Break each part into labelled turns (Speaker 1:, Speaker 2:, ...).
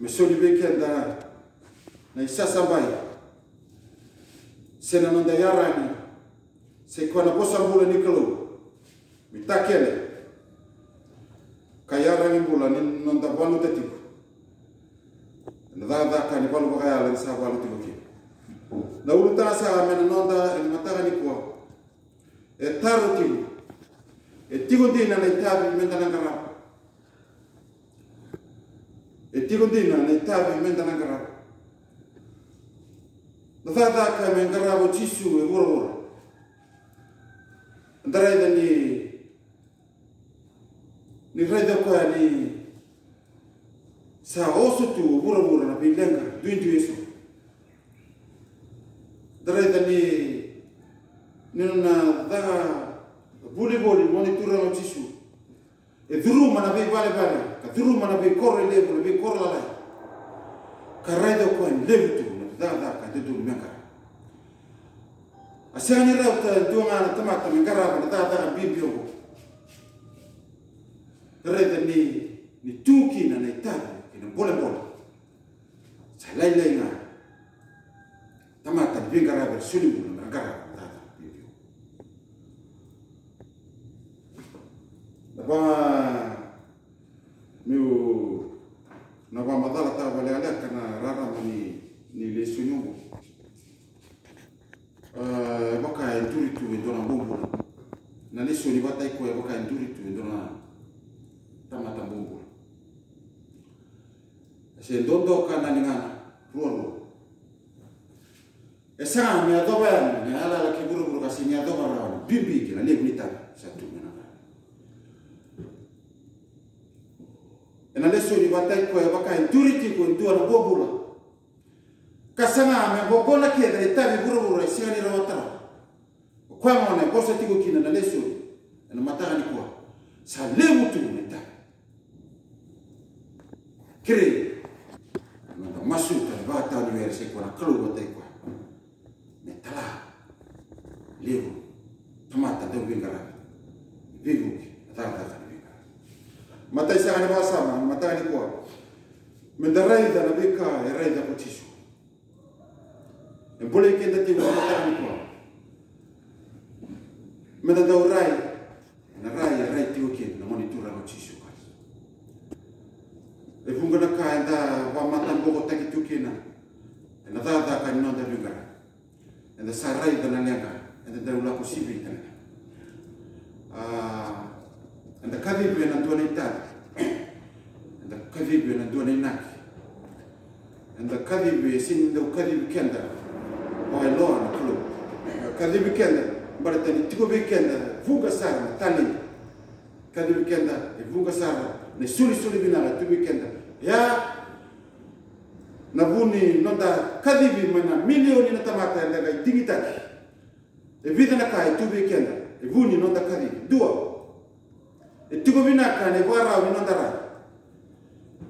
Speaker 1: Monsieur Libeke Ndara na Isasa Mbai sena nanda yarani se kwana bosa mbula nikalo mitakele kayarani mbula ni nanda banu tatiku ndada kani banu bagaya la sa banu tikuki na uluta sa mena nanda matara nikwa e taru tiku. E tiku dina na itabi menda nangara ngara bo tisu e wora wora ndara ida ni ni raida ko ni sa oso tu wora na bilenga duin tu eso ndara ida ni ni na da buli buli moni tura no tisu e dhuru mana be bale bale ka dhuru mana be kor le bale be kor la ka raido ko en le tu na da da ka de dur menka asani rawta do ngana tama ta menka ra ba da da bi bi ko raido ni ni tuki na na itabi ina bole bole sa lai lai na tama ta bi ngara ba suli bole na le suni bata iko baka enturi tu ndona tamata mbumbu. Se ndondo kana ningana ruolo esa me adoba me ala la kiburu buru kasi me adoba ra bimbi kila le bonita sa tu mena ena le suni bata iko baka enturi tu ndona mbumbu kasanga me bokona ke da itabi buru buru siani ra wata kwa mona kosa tigo kina na leso na mataka ni kwa. Sa lewu tu neta kire na da masu ta ba ta ni wer se kwa kalu ba tai kwa netala lewu tomata da wingara. Vivu ta ta ta wingara. Mata isa ni ba sama mata ni kwa. Na beka erai da potishu e bole ke ndati wa mata ni kwa meda da rai. Na rai rai ti oke na moni tura no chishu ka e funga na ka nda wa mata mbogo taki tuke na na da da ka no da binga e da sa rai da na lenga e da da ula ko sibi ta ah e da kavi be na dona ita e da kavi be na dona inaki e da kavi be sin da kavi be kenda o e loa na kulu kavi be kenda mbaɗa tani tigobe kenda vuga sarna tali kadibi kenda e vuga sarna ne suli suli binala tibi kenda. Ya na vuni kadi kadibi mana milioni na tamata ndaga digitali. E vida na kai tibi kenda. E vuni noda kadi dua. E tigobe na kane vara vi noda ra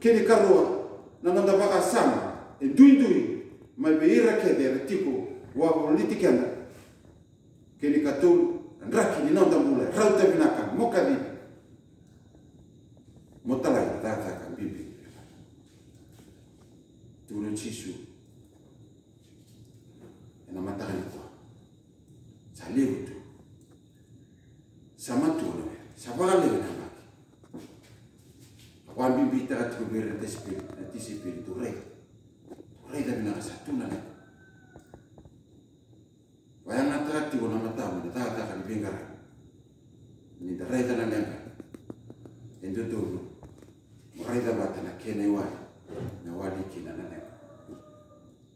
Speaker 1: keni karua na nonda vaka sama e duindui ma beira kedere tiko wa politiken keni katul raki ni nonda mula rauta binaka moka di motalai tata kan bibi tunu chisu ena matani kwa. Saliu tu. Sama tu no sabale na maki. Awan bibi ta tu ber ta spirit ti spirit tu rei. Rei da binaka satuna Ni da raita na lenga. Endo dulu. Muraida bata na kene wa. Na wali kina na lenga.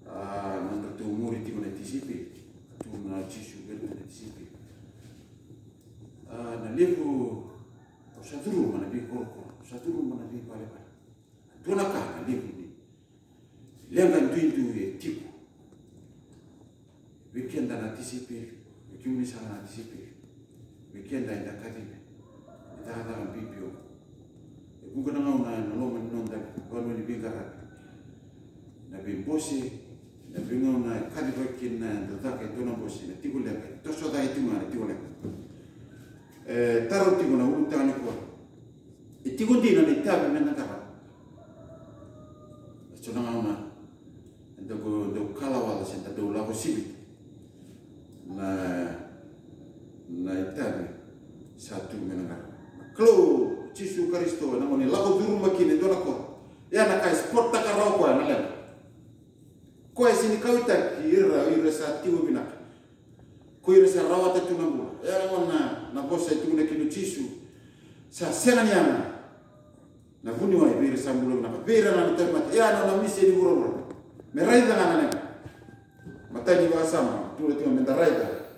Speaker 1: Ah, nanda tu muri tiku na tisipi. Tu na chisu berna na tisipi. Ah, na levu saturu mana bi korko. Saturu mana bi pale pale. Tu na ka na levu ni. lenga nduindu e tiku weekend na tisipili wikimisa na tisipili weekend ina kadibe ita hada bibio bunga na ngauna na loma ni nonda wanu ni bingara na bimbosi na bingo na kadibe kin na data ke tona bosi na tiku lenga to so da itu na tiku lenga eh taro tiku na ulu tani ko e tiku dina ni tabi mena kaba so na ngauna ndo go ndo kala wala Kristo na moni lako duru makine dona ko ya na kai sport ta karo ko na lem ko e sini kauta ira ira sa tiwo bina ko ira sa rawata tu nambu ya na na bosa tu na kinu Yesu sa sena nyama na vuni wa ira sa mbulo na bera na tamat ya na na mise ni buro me raida na na matani wa sama tu tu me da raida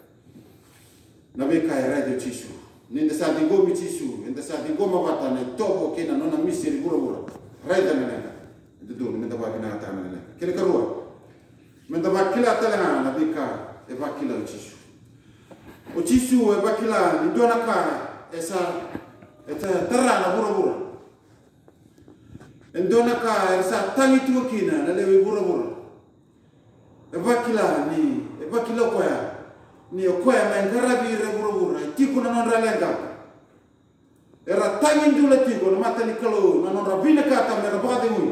Speaker 1: na be kai raida Yesu nende sa di gomi tisu nende sa di goma vata ne tobo kena nona misiri bura bura raida ne nena nende do nende ba kina ta ne kele karua menda ba kila tala na na bika e ba kila o tisu o tisu e ba kila ni dona ka esa eta tara na bura bura endona ka esa tangi tu kina na lewe bura bura e ba kila ni e ba kila ko ya ni o koe mai ngarabi re bura bura tiku na non ralenga era tangi ndula tiku na mata ni kalo na non rabina kata me rabade ui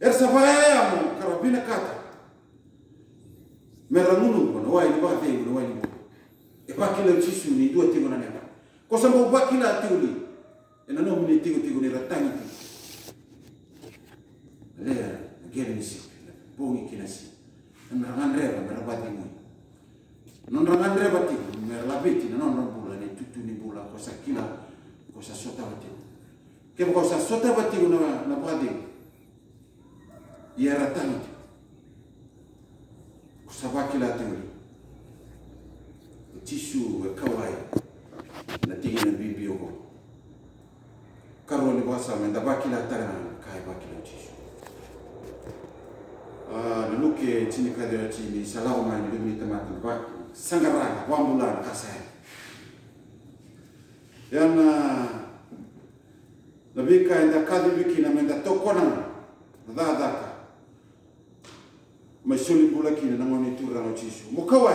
Speaker 1: er sa vai amu karabina kata. Me ramunu ko na wai ba te ni wai ni e ba kila chisu ni dua tiku na nena ko sa mo ba kila tiuli e na no ni tiku tiku ni ratangi tiku lea ngere ni si bongi kinasi na ngandreva me rabati mu non ngandreva ti me labeti non non bula ni tutu ni bula ko sa kila ko sa sota bati ke ko sa sota bati na na badi ya ratani ko sa bakila ti tishu kawai na tigi na bibi ko karo ni basa me da bakila tara kai bakila tishu Ah, na luke tini kadera tini salama ni lumi tamati ba sangara wambula kasai yana nabika enda kadi wiki na menda tokona. Dada masuli bula kina na ngoni tura no chisu mukawa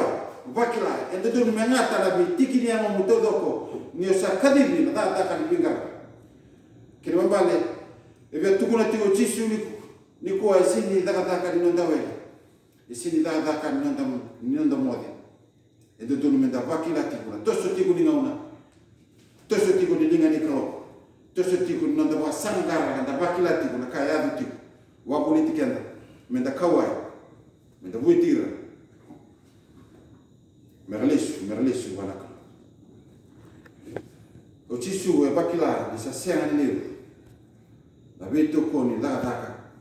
Speaker 1: vakila enda dun mengata la bi tikini ya mutodoko ni osa kadiri na dada kadi binga kile mbale ebe tukuna tigo chisu ni ni ko ai sini daga daga ni nonda we e sini daga daga ni nonda ni nonda mode e do tonu menda vakila ti kuna to so ti kuni ngauna. To so ti kuni linga ni kro to so ti kuni nonda wa sangara da vakila ti kuna kaya du ti wa kuni ti kenda menda kawai. Menda vuitira merlesu merlesu wana o chisu e vakila ni sa sena ni leo la veto con il daga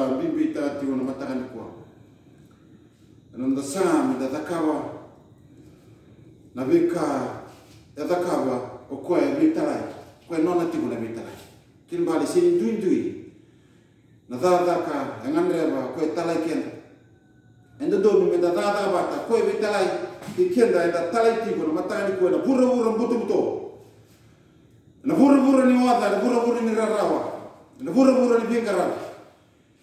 Speaker 1: wa bibitati wanamatakanikwa anandasami dathakava na vika yathakava okwe mitalai kwe nona tiguna mitalai. Kilimbali sini ndui ndui. Na thathaka yanganreva kwe talai kenda. Enda domi meda thatha vata kwe mitalai tikenda enda talai tiguna matakanikwa na vura vura mbutu mbutu na vura vura ni watha na vura vura ni rarawa. Na vura vura ni vingarava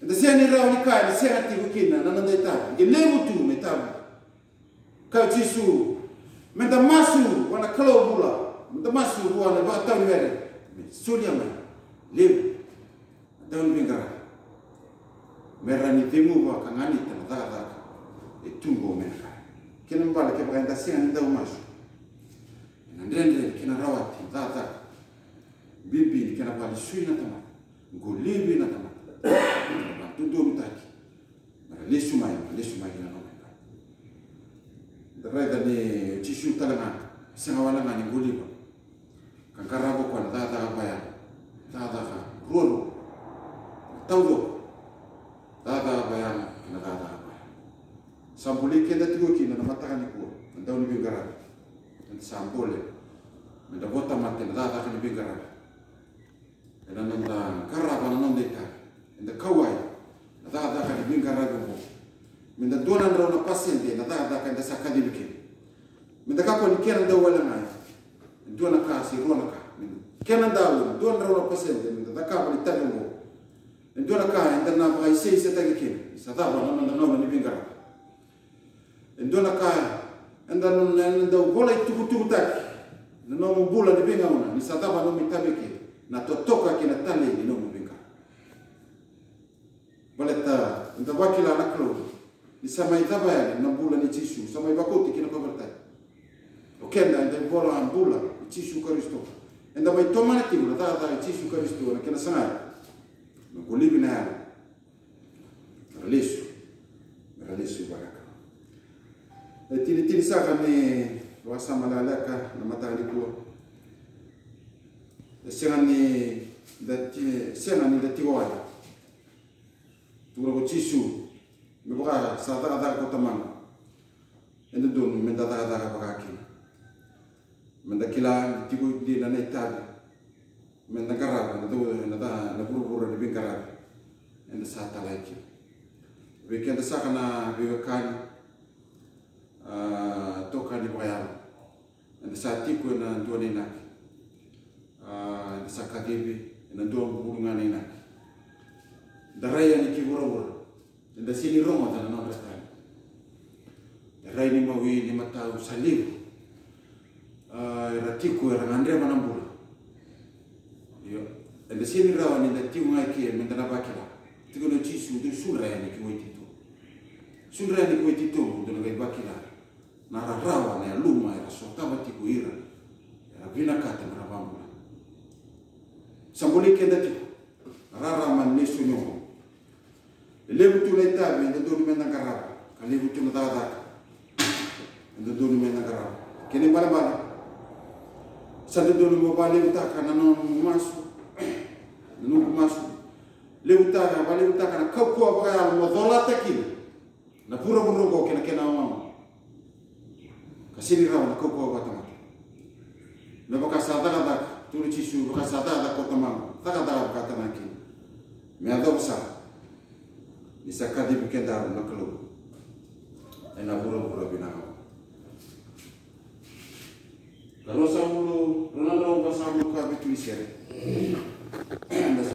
Speaker 1: enda sia ni rawa ni ka ni sia ti ko kina na nanda ta ge le butu me ta ka chi su me da masu wana kalo bula. Me da masu wana ba ta ni vere sulia me le da ni bingara merani temu wa kangani tana da da e tungo menka kena mbala ke baganda singa nda umasu na ndende kena rawati da da bibi kena bali sui na tama. Ngo libi na tama tuddoomu taati bara leessumaa jira leessumaa jira nama jira darra idan tishuu talanaa sanga wala ngani goli ba kan karra bo kwan ta ta baya ta ta ka rolo tawdo ta ta baya na ta ta baya sambule ke da tigo ki na mata kan ko ndaw ni bi gara sambole me bota matte na ta ta kan bi gara ena nanda karra ba ka enda kawai ada ada kan ibin kan ragu bu minda dua nan rau nak pasien dia ada ada kan desa kadi bikin minda kapo ni kian ada wala mai dua nak kasi ruan nak minda kian ada wala dua nan rau nak pasien dia minda ada kapo ni tadi bu dua nak kai minda na bai sei sei tadi kian sa ta bu nan nan nan ibin kan ragu dua nak kai minda nan nan nan da wala itu kutu kutak Nanomu bula ni bengamuna, ni sadaba nomi tabiki, na totoka kina tali ni nomu. Baleta nda wakila na klo ni sa mai taba ya na bula ni tisu sa mai bakoti kina ko berta okenda enda bola an bula tisu karisto. Enda mai tomana timu ta ta tisu karisto na kina sangai Mkulibi na yale relesu relesu baraka tini tini saka ni wasa malalaka na matali ko senga ni da senga ni da tiwala turo tugro chisu me kara sa ta ta ko taman ende don me ta ta ta ka ki me kila ti di na ne ta me da kara na to na ta na buru buru ni bin kara ende sa ta la ki we ken sa kana we kan to ka di boya ende sa tiku na do ne na ende sa ka di bi na do buru ngani na darayani e kiburobura e dasini romo tana no restani darai ni mawi ni matau salib eh, ratiku era ngandre manambula. Yo e dasini rawa ni dati ngaki mendana bakila tikono chisu tu surayani kiwetitu titu kiwetitu ndono gai bakila na rarawa na luma era sotava tiku ira. Era vina kata ngravambula sambulike dati rarama manis nyoma lebu tu lai tabi nda duni men karab ka lebu tu na tata ndo do karab kene bala bala sa nda duni mo bale uta kana no masu no masu lebu ta ka bale uta ka na ko ba ya mo dola takin na pura mo rogo kena kena wa ka sini ra na ko ko ba na baka sa ta ka turu ci baka sa ta ko ta ma ta ka ta ka ta na ki isakadi bikendaru nakalu ena buru buru binahu kalau samulu runalo basangulu kabitu isere